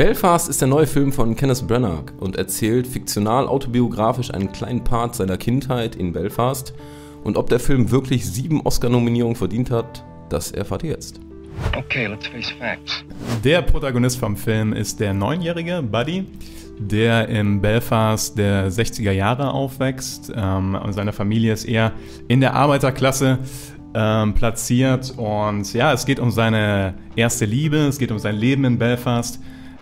Belfast ist der neue Film von Kenneth Branagh und erzählt fiktional autobiografisch einen kleinen Part seiner Kindheit in Belfast. Und ob der Film wirklich sieben Oscar-Nominierungen verdient hat, das erfahrt ihr jetzt. Okay, let's face facts. Der Protagonist vom Film ist der neunjährige Buddy, der in Belfast der 60er Jahre aufwächst. Ähm, seine Familie ist eher in der Arbeiterklasse ähm, platziert und ja, es geht um seine erste Liebe, es geht um sein Leben in Belfast,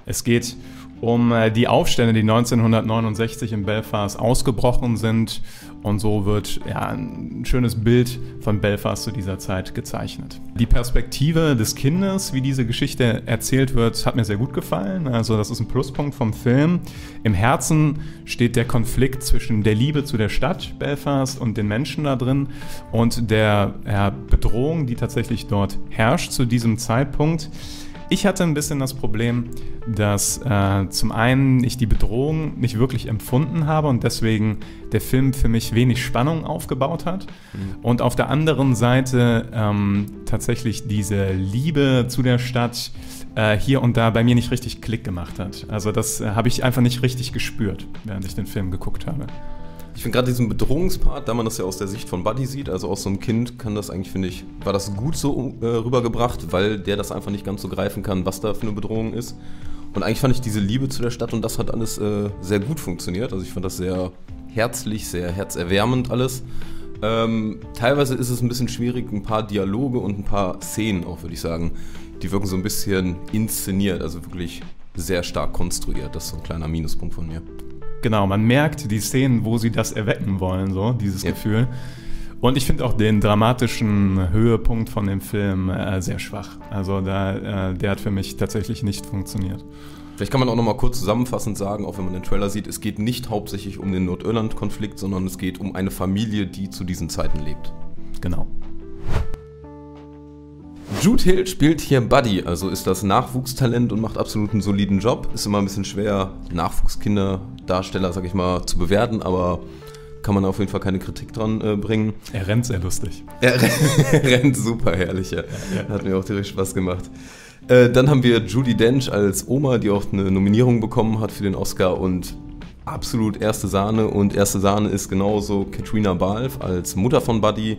es geht um äh, die Aufstände, die 1969 in Belfast ausgebrochen sind. Und so wird ja, ein schönes Bild von Belfast zu dieser Zeit gezeichnet. Die Perspektive des Kindes, wie diese Geschichte erzählt wird, hat mir sehr gut gefallen. Also das ist ein Pluspunkt vom Film. Im Herzen steht der Konflikt zwischen der Liebe zu der Stadt Belfast und den Menschen da drin und der ja, Bedrohung, die tatsächlich dort herrscht zu diesem Zeitpunkt. Ich hatte ein bisschen das Problem, dass äh, zum einen ich die Bedrohung nicht wirklich empfunden habe und deswegen der Film für mich wenig Spannung aufgebaut hat. Mhm. Und auf der anderen Seite ähm, tatsächlich diese Liebe zu der Stadt äh, hier und da bei mir nicht richtig Klick gemacht hat. Also das äh, habe ich einfach nicht richtig gespürt, während ich den Film geguckt habe. Ich finde gerade diesen Bedrohungspart, da man das ja aus der Sicht von Buddy sieht, also aus so einem Kind, kann das eigentlich, finde ich, war das gut so äh, rübergebracht, weil der das einfach nicht ganz so greifen kann, was da für eine Bedrohung ist. Und eigentlich fand ich diese Liebe zu der Stadt und das hat alles äh, sehr gut funktioniert. Also ich fand das sehr herzlich, sehr herzerwärmend alles. Ähm, teilweise ist es ein bisschen schwierig, ein paar Dialoge und ein paar Szenen auch, würde ich sagen, die wirken so ein bisschen inszeniert, also wirklich sehr stark konstruiert. Das ist so ein kleiner Minuspunkt von mir. Genau, man merkt die Szenen, wo sie das erwecken wollen, so dieses ja. Gefühl. Und ich finde auch den dramatischen Höhepunkt von dem Film äh, sehr schwach. Also da, äh, der hat für mich tatsächlich nicht funktioniert. Vielleicht kann man auch noch mal kurz zusammenfassend sagen, auch wenn man den Trailer sieht, es geht nicht hauptsächlich um den Nordirland-Konflikt, sondern es geht um eine Familie, die zu diesen Zeiten lebt. Genau. Jude Hill spielt hier Buddy, also ist das Nachwuchstalent und macht absolut einen soliden Job. Ist immer ein bisschen schwer, Nachwuchskinderdarsteller, sag ich mal, zu bewerten, aber kann man auf jeden Fall keine Kritik dran äh, bringen. Er rennt sehr lustig. Er rennt super herrlich, ja. ja. Hat mir auch direkt Spaß gemacht. Äh, dann haben wir Judy Dench als Oma, die auch eine Nominierung bekommen hat für den Oscar und absolut erste Sahne. Und erste Sahne ist genauso Katrina Balf als Mutter von Buddy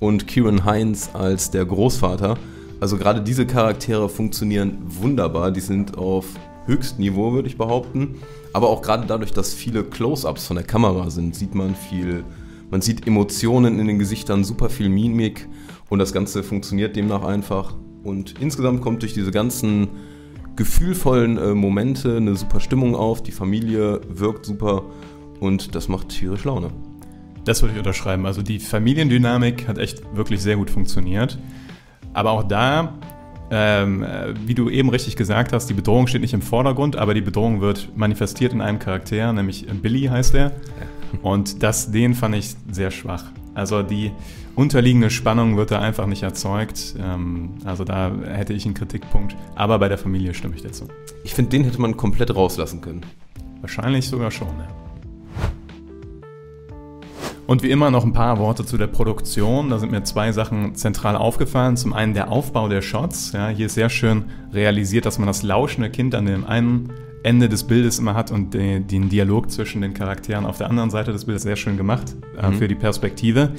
und Kieran Heinz als der Großvater. Also gerade diese Charaktere funktionieren wunderbar. Die sind auf Höchstniveau, würde ich behaupten. Aber auch gerade dadurch, dass viele Close-ups von der Kamera sind, sieht man viel. Man sieht Emotionen in den Gesichtern, super viel Mimik und das Ganze funktioniert demnach einfach. Und insgesamt kommt durch diese ganzen gefühlvollen äh, Momente eine super Stimmung auf. Die Familie wirkt super und das macht tierisch Laune. Das würde ich unterschreiben. Also die Familiendynamik hat echt wirklich sehr gut funktioniert. Aber auch da, ähm, äh, wie du eben richtig gesagt hast, die Bedrohung steht nicht im Vordergrund, aber die Bedrohung wird manifestiert in einem Charakter, nämlich Billy heißt er. Und das, den fand ich sehr schwach. Also die unterliegende Spannung wird da einfach nicht erzeugt. Ähm, also da hätte ich einen Kritikpunkt. Aber bei der Familie stimme ich dazu. Ich finde, den hätte man komplett rauslassen können. Wahrscheinlich sogar schon, ja. Und wie immer noch ein paar Worte zu der Produktion. Da sind mir zwei Sachen zentral aufgefallen. Zum einen der Aufbau der Shots. Ja, hier ist sehr schön realisiert, dass man das lauschende Kind an dem einen Ende des Bildes immer hat und den, den Dialog zwischen den Charakteren auf der anderen Seite des Bildes sehr schön gemacht äh, mhm. für die Perspektive.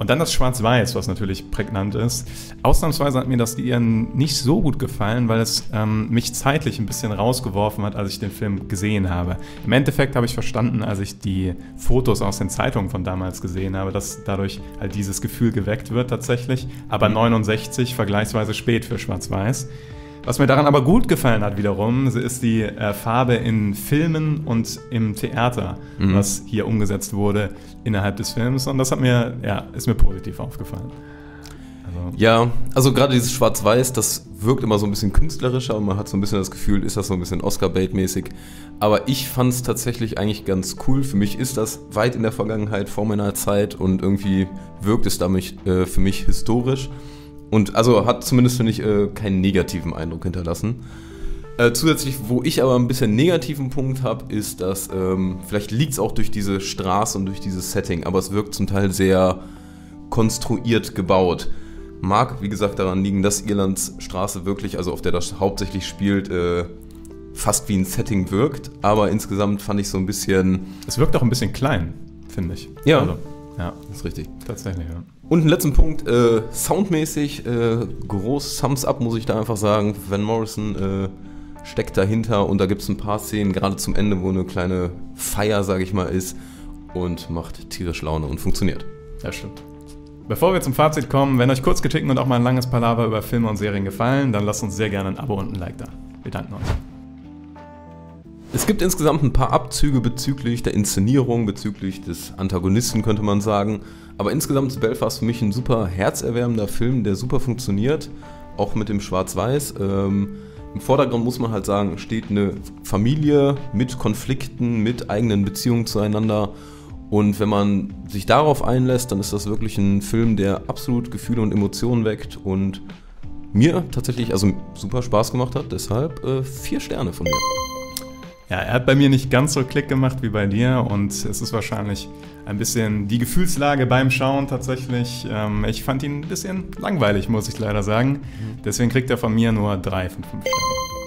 Und dann das Schwarz-Weiß, was natürlich prägnant ist. Ausnahmsweise hat mir das eher nicht so gut gefallen, weil es ähm, mich zeitlich ein bisschen rausgeworfen hat, als ich den Film gesehen habe. Im Endeffekt habe ich verstanden, als ich die Fotos aus den Zeitungen von damals gesehen habe, dass dadurch halt dieses Gefühl geweckt wird tatsächlich. Aber 69 vergleichsweise spät für Schwarz-Weiß. Was mir daran aber gut gefallen hat wiederum, ist die äh, Farbe in Filmen und im Theater, mhm. was hier umgesetzt wurde innerhalb des Films. Und das hat mir, ja, ist mir positiv aufgefallen. Also. Ja, also gerade dieses Schwarz-Weiß, das wirkt immer so ein bisschen künstlerischer und man hat so ein bisschen das Gefühl, ist das so ein bisschen Oscar-Bait-mäßig. Aber ich fand es tatsächlich eigentlich ganz cool. Für mich ist das weit in der Vergangenheit, vor meiner Zeit und irgendwie wirkt es damit äh, für mich historisch. Und also hat zumindest, finde ich, äh, keinen negativen Eindruck hinterlassen. Äh, zusätzlich, wo ich aber ein bisschen negativen Punkt habe, ist, dass ähm, vielleicht liegt es auch durch diese Straße und durch dieses Setting, aber es wirkt zum Teil sehr konstruiert gebaut. Mag, wie gesagt, daran liegen, dass Irlands Straße wirklich, also auf der das hauptsächlich spielt, äh, fast wie ein Setting wirkt, aber insgesamt fand ich so ein bisschen. Es wirkt auch ein bisschen klein, finde ich. Ja. Also, ja, Das ist richtig. tatsächlich, ja. Und einen letzten Punkt, äh, soundmäßig, äh, groß Thumbs up, muss ich da einfach sagen. Van Morrison äh, steckt dahinter und da gibt es ein paar Szenen, gerade zum Ende, wo eine kleine Feier, sage ich mal, ist und macht tierisch Laune und funktioniert. Ja, stimmt. Bevor wir zum Fazit kommen, wenn euch kurz geticken und auch mal ein langes Palaver über Filme und Serien gefallen, dann lasst uns sehr gerne ein Abo und ein Like da. Wir danken euch. Es gibt insgesamt ein paar Abzüge bezüglich der Inszenierung, bezüglich des Antagonisten, könnte man sagen. Aber insgesamt ist Belfast für mich ein super herzerwärmender Film, der super funktioniert, auch mit dem Schwarz-Weiß. Ähm, Im Vordergrund muss man halt sagen, steht eine Familie mit Konflikten, mit eigenen Beziehungen zueinander. Und wenn man sich darauf einlässt, dann ist das wirklich ein Film, der absolut Gefühle und Emotionen weckt und mir tatsächlich also super Spaß gemacht hat. Deshalb äh, vier Sterne von mir. Ja, er hat bei mir nicht ganz so Klick gemacht wie bei dir und es ist wahrscheinlich ein bisschen die Gefühlslage beim Schauen tatsächlich. Ähm, ich fand ihn ein bisschen langweilig, muss ich leider sagen. Deswegen kriegt er von mir nur drei von fünf Sternen.